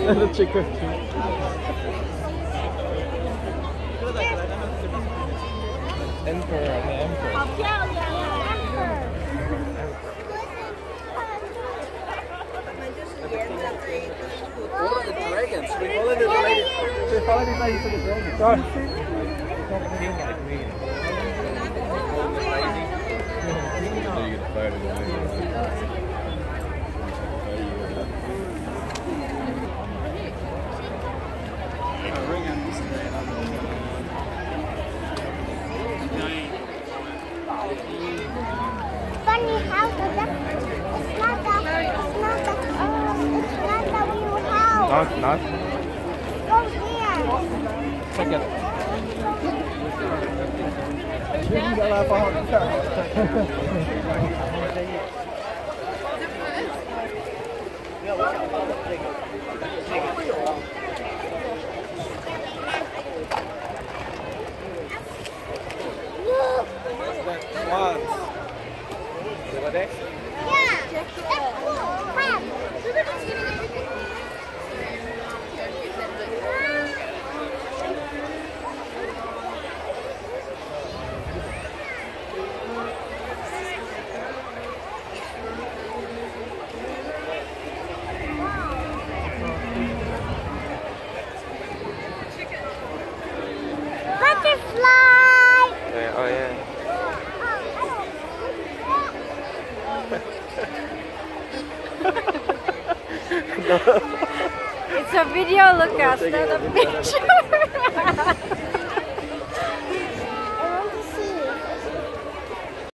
tree. the chicken Emperor, the emperor. 好漂亮啊，Amber。What about the dragons? We followed the lady. We followed this lady to the dragons. Go. Don't feel like me. So you get a photo of me. Funny how the. It's not the. Oh, it's not the. It's not the real house. Not, not. Go there. Check it. Look. Over there. Yeah. That's cool. Come. It's a video, Lucas, not a picture.